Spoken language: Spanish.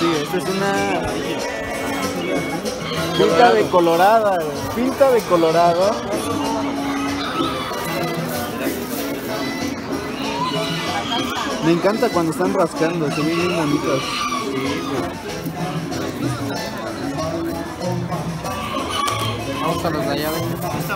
Sí, esta es una pinta de colorada, eh. pinta de colorado. Me encanta cuando están rascando, se ven bien bonitas. Vamos a los de allá, ven.